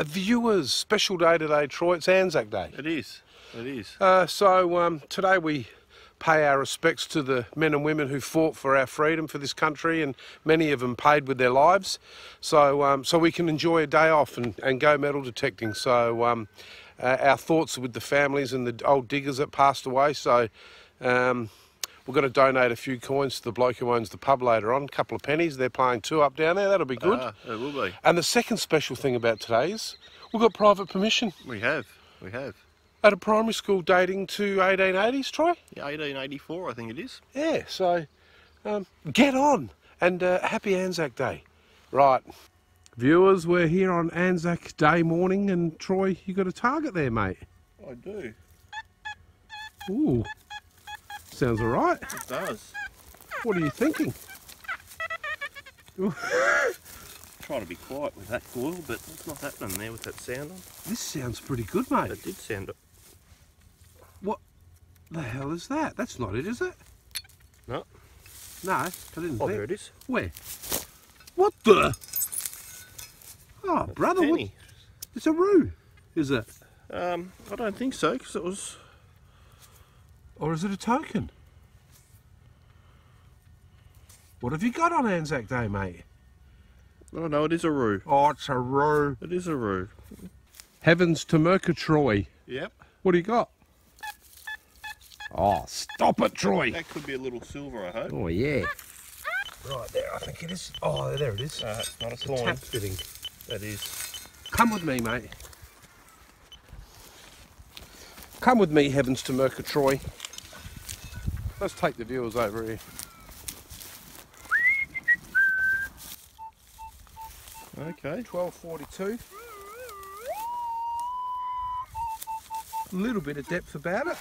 viewers, special day today, Troy. It's Anzac Day. It is. It is. Uh, so um, today we pay our respects to the men and women who fought for our freedom for this country, and many of them paid with their lives. So, um, so we can enjoy a day off and, and go metal detecting. So, um, uh, our thoughts are with the families and the old diggers that passed away. So, um, we're going to donate a few coins to the bloke who owns the pub later on. A couple of pennies. They're playing two up down there. That'll be good. Ah, it will be. And the second special thing about today is we've got private permission We have. We have. at a primary school dating to 1880s, Troy. Yeah, 1884, I think it is. Yeah, so um, get on and uh, happy Anzac Day. Right. Viewers, we're here on Anzac Day morning and Troy, you got a target there, mate. I do. Ooh, sounds all right. It does. What are you thinking? Trying to be quiet with that coil, but it's not happening there with that sound on. This sounds pretty good, mate. It did sound. What the hell is that? That's not it, is it? No. No, I didn't Oh, think. there it is. Where? What the? Oh, brother, what? It's a roo, is it? Um, I don't think so, because it was. Or is it a token? What have you got on Anzac Day, mate? Oh no, it is a roo. Oh, it's a row. It is a roo. Heavens to Murgatroyd. Yep. What do you got? Oh, stop it, Troy. That could be a little silver, I hope. Oh, yeah. Right there, I think it is. Oh, there it is. Uh, it's not a It's a coin. tap fitting. That is. Come with me, mate. Come with me, Heavens to Murgatroyd. Let's take the viewers over here. Okay. 1242. A little bit of depth about it.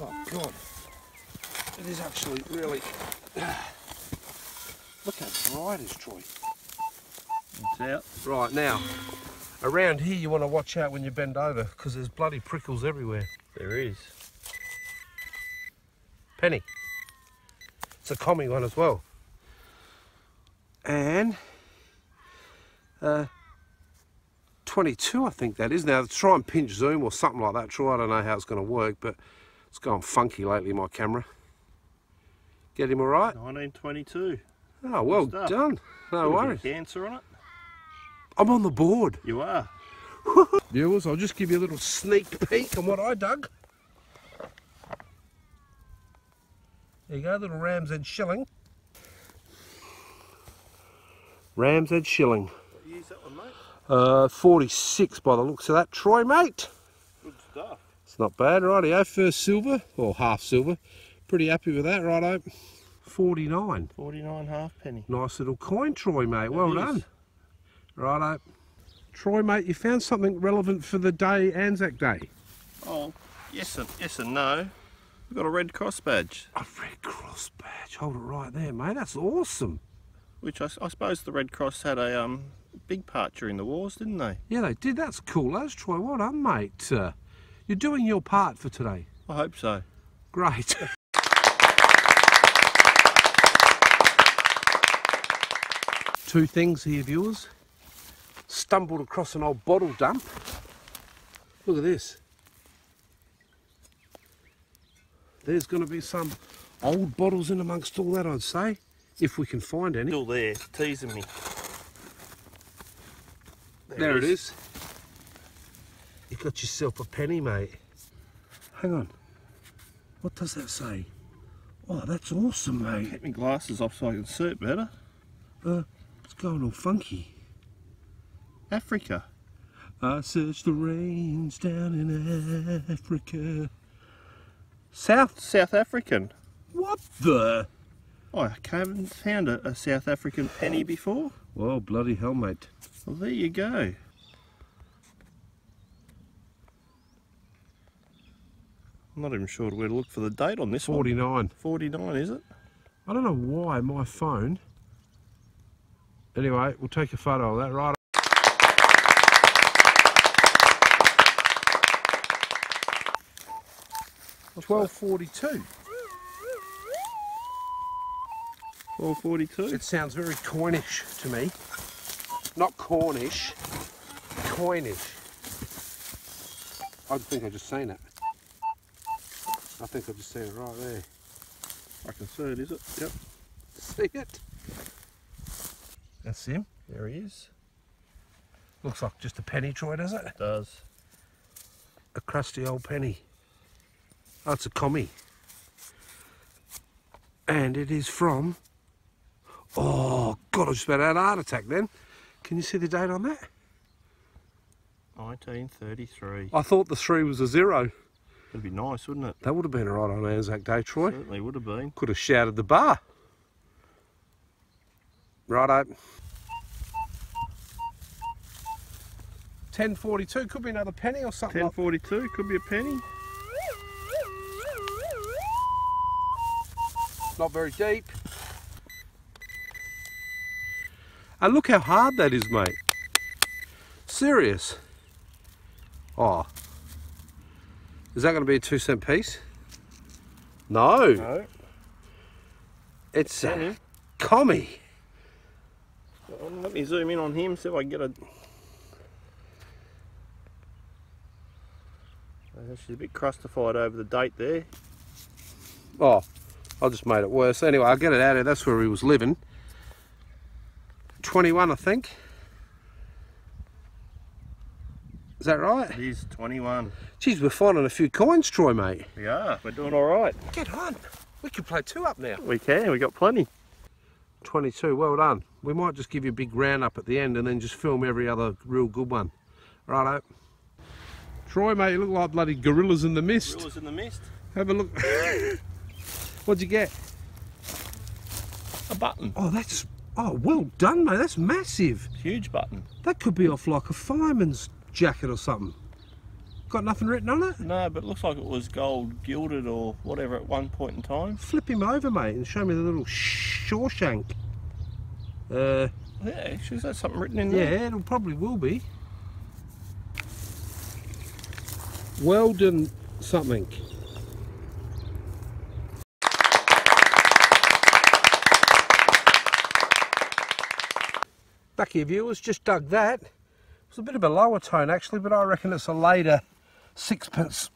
Oh god. It is actually really look how dry it is, Troy. It's out. Right now, around here you want to watch out when you bend over because there's bloody prickles everywhere. There is. Penny. It's a commie one as well. And uh, 22, I think that is. Now, try and pinch zoom or something like that. Try, I don't know how it's going to work, but it's gone funky lately, my camera. Get him all right? 1922. Oh, well done. No Got a bit worries. of Cancer on it. I'm on the board. You are. Viewers, I'll just give you a little sneak peek on what I dug. There you go, little ram's head shilling. Ram's head shilling. Use that one, mate. Uh, 46 by the looks of that. Troy, mate. Good stuff. It's not bad, rightio. First silver, or half silver. Pretty happy with that, righto. 49. 49 half penny. Nice little coin, Troy, mate. Well is. done. Righto. Troy, mate, you found something relevant for the day, Anzac Day. Oh, yes and yes and no. We've got a Red Cross badge, A Red Cross badge. Hold it right there, mate. That's awesome. which I suppose the Red Cross had a um big part during the wars, didn't they? Yeah, they did. That's cool. That's Troy. Well done, mate. Uh, you're doing your part for today. I hope so. Great. Two things here, viewers. Stumbled across an old bottle dump. Look at this. There's going to be some old bottles in amongst all that, I'd say, if we can find any. Still there, teasing me. There it is. You got yourself a penny, mate. Hang on. What does that say? Oh, that's awesome, mate. Get my glasses off so I can see it better. Uh, it's going all funky. Africa. I searched the rains down in Africa. South? South African. What the? Oh, I haven't found a, a South African penny before. Well, bloody hell, mate. Well, there you go. I'm not even sure where to look for the date on this one. 49. 49, is it? I don't know why my phone. Anyway, we'll take a photo of that, right? Twelve forty-two. 442. It sounds very Cornish to me. Not Cornish. coinish. I think I just seen it. I think I just seen it right there. I can see it, is it? Yep. See it? That's him. There he is. Looks like just a penny, Troy, does it? It does. A crusty old penny. It's a commie. And it is from... Oh, God, I just about had a heart attack then. Can you see the date on that? 1933. I thought the three was a zero. That'd be nice, wouldn't it? That would have been a right on Anzac Day, Troy. Certainly would have been. Could have shouted the bar. Righto. 1042, could be another penny or something. like- 1042, could be a penny. Not very deep. And look how hard that is, mate. Serious. Oh. Is that going to be a two cent piece? No. No. It's a Penny. commie. Let me zoom in on him, see if I can get a. Uh, She's a bit crustified over the date there. Oh, I just made it worse. Anyway, I'll get it out of. That's where he was living. 21, I think. Is that right? It is 21. Geez, we're finding a few coins, Troy, mate. We are. We're doing all right. Get on. We can play two up now. We can. We got plenty. 22, well done. We might just give you a big round up at the end and then just film every other real good one. Righto. Troy, mate, you look like bloody gorillas in the mist. Gorillas in the mist. Have a look. What'd you get? A button. Oh, that's, oh, well done, mate. That's massive. Huge button. That could be off like a fireman's jacket or something. Got nothing written on it? No, but it looks like it was gold gilded or whatever at one point in time. Flip him over, mate, and show me the little Shawshank. Uh, Yeah, actually, is that something written in there? yeah, it'll probably will be. Weldon something. Back here, viewers, just dug that. It's a bit of a lower tone actually, but I reckon it's a later sixpence.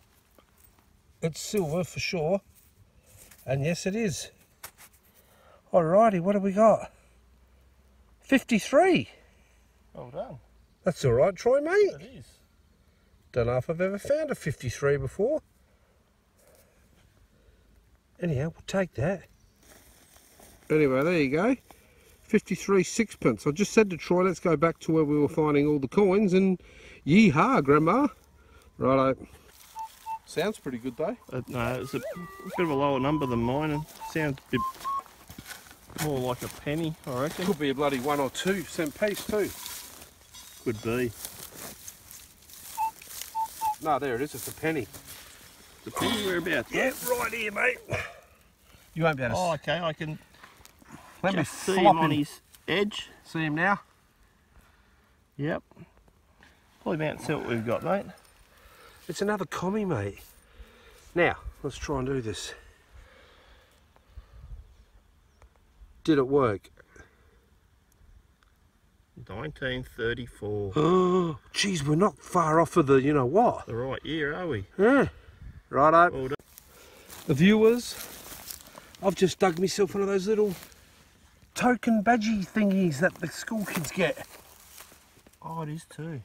It's silver for sure. And yes, it is. Alrighty, what have we got? 53. Well done. That's all right, Troy, mate. It is. Don't know if I've ever found a 53 before. Anyhow, we'll take that. Anyway, there you go. 53 sixpence. I just said to Troy, let's go back to where we were finding all the coins and yeehaw, Grandma. Righto. Sounds pretty good though. Uh, no, it's a bit of a lower number than mine and sounds a bit more like a penny, I reckon. Could be a bloody one or two cent piece too. Could be. No, there it is. It's a penny. The penny whereabouts? Yeah, right here, mate. You won't be able to Oh, okay, I can let me see him flop on his edge. See him now? Yep. Probably about and see what we've got, mate. It's another commie, mate. Now, let's try and do this. Did it work? 1934. Oh, geez, we're not far off of the, you know what? the right year, are we? Yeah. Righto. Well. The viewers, I've just dug myself one of those little token badgie thingies that the school kids get. Oh, it is too.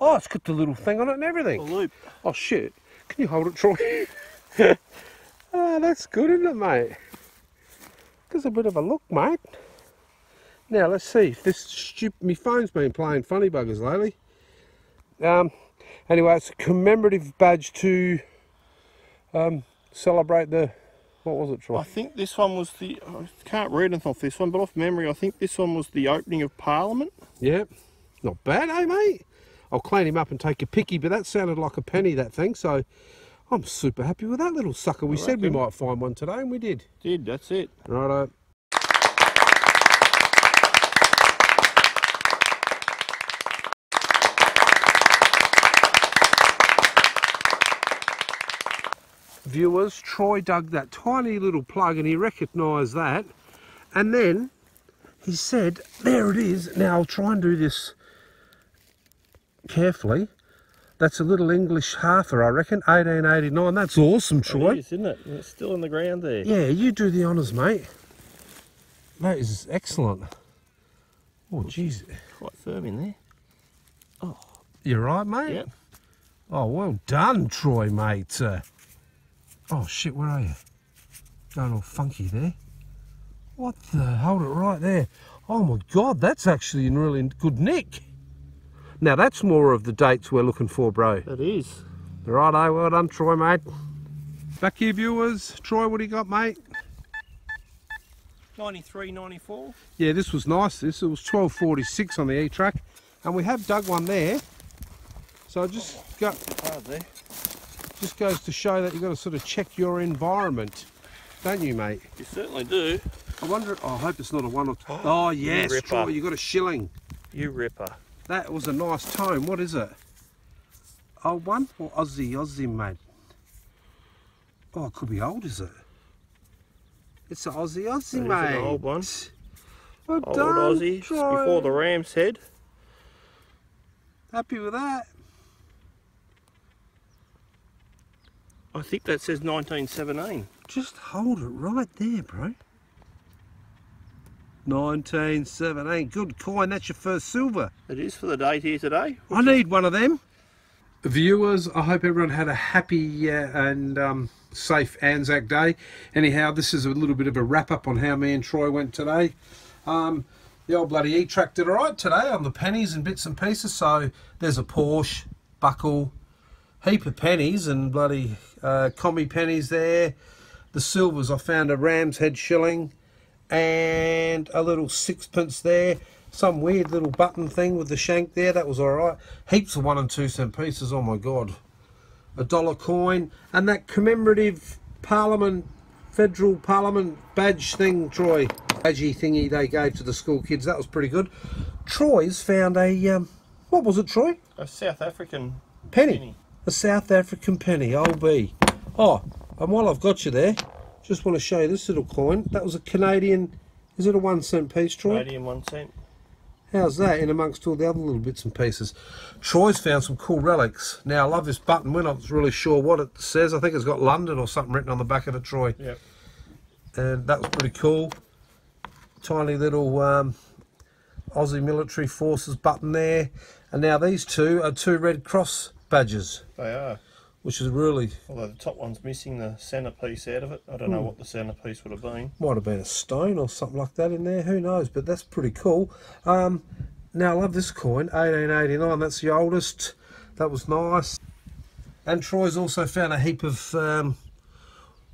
Oh, it's got the little thing on it and everything. A loop. Oh, shit. Can you hold it, Troy? oh, that's good, isn't it, mate? Gives a bit of a look, mate. Now, let's see if this stupid... My phone's been playing funny buggers lately. Um, anyway, it's a commemorative badge to um, celebrate the... What was it, Troy? I think this one was the. I can't read anything off this one, but off memory, I think this one was the opening of Parliament. Yeah, not bad, eh, mate? I'll clean him up and take a picky, but that sounded like a penny, that thing, so I'm super happy with that little sucker. We I said we might find one today, and we did. Did that's it. Righto. Viewers, Troy dug that tiny little plug and he recognised that. And then he said, there it is. Now I'll try and do this carefully. That's a little English halfer, I reckon. 1889. That's awesome, Troy. It is, isn't it? It's still in the ground there. Yeah, you do the honours, mate. That is excellent. Oh, jeez. Quite firm in there. Oh. You're right, mate? Yep. Oh, well done, Troy, mate. Uh, oh, shit, where are you? Going all funky there. What the? Hold it right there. Oh, my God, that's actually in really good nick. Now, that's more of the dates we're looking for, bro. That is. Righto, eh, well done, Troy, mate. Back here, viewers. Troy, what do you got, mate? 93, 94. Yeah, this was nice. This it was 1246 on the E-Trac, and we have dug one there. So just go, Hard there. Just goes to show that you've got to sort of check your environment, don't you, mate? You certainly do. I wonder. Oh, I hope it's not a one or two. Oh yes, ripper. Troy, you got a shilling. You ripper. That was a nice tone. What is it? Old one or Aussie? Aussie, mate. Oh, it could be old, is it? It's an Aussie, Aussie, That is an mate. old one. Well Old done, Aussie. Before the Ram's head. Happy with that? I think that says 1917. Just hold it right there, bro. 1917. Good coin. That's your first silver. It is for the date here today. I need one of them. Viewers, I hope everyone had a happy uh, and um, safe Anzac Day. Anyhow, this is a little bit of a wrap up on how me and Troy went today. Um, the old bloody E-Trac did alright today on the pennies and bits and pieces. So there's a Porsche, buckle, heap of pennies and bloody uh, commie pennies there. The silvers, I found a ram's head shilling and a little sixpence there. Some weird little button thing with the shank there. That was alright. Heaps of one and two cent pieces. Oh my god. A dollar coin. And that commemorative Parliament, Federal Parliament badge thing, Troy. Badgy thingy they gave to the school kids. That was pretty good. Troy's found a, um, what was it, Troy? A South African Penny. penny. A South African penny, OB. Oh, and while I've got you there, just want to show you this little coin. That was a Canadian, is it a one cent piece, Troy? Canadian one cent. How's that in amongst all the other little bits and pieces? Troy's found some cool relics. Now, I love this button. We're not really sure what it says. I think it's got London or something written on the back of it, Troy. Yep. And that was pretty cool. Tiny little um, Aussie Military Forces button there. And now these two are two Red Cross badges, They are. which is really, Although the top one's missing the centrepiece out of it. I don't know what the centrepiece would have been. might have been a stone or something like that in there. Who knows? But that's pretty cool. Um, now, I love this coin, 1889. That's the oldest. That was nice. And Troy's also found a heap of um,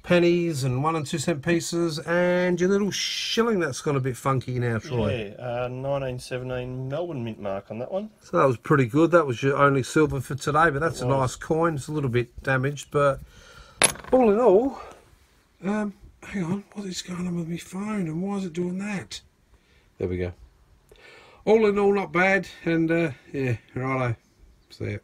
pennies and one and two cent pieces and your little shilling that's gone a bit funky now, Troy. Yeah, uh, 1917 Melbourne mint mark on that one. So that was pretty good. That was your only silver for today, but that's a nice coin. It's a little bit damaged, but all in all, um, hang on, what is going on with my phone and why is it doing that? There we go. All in all, not bad, and uh, yeah, righto. See ya.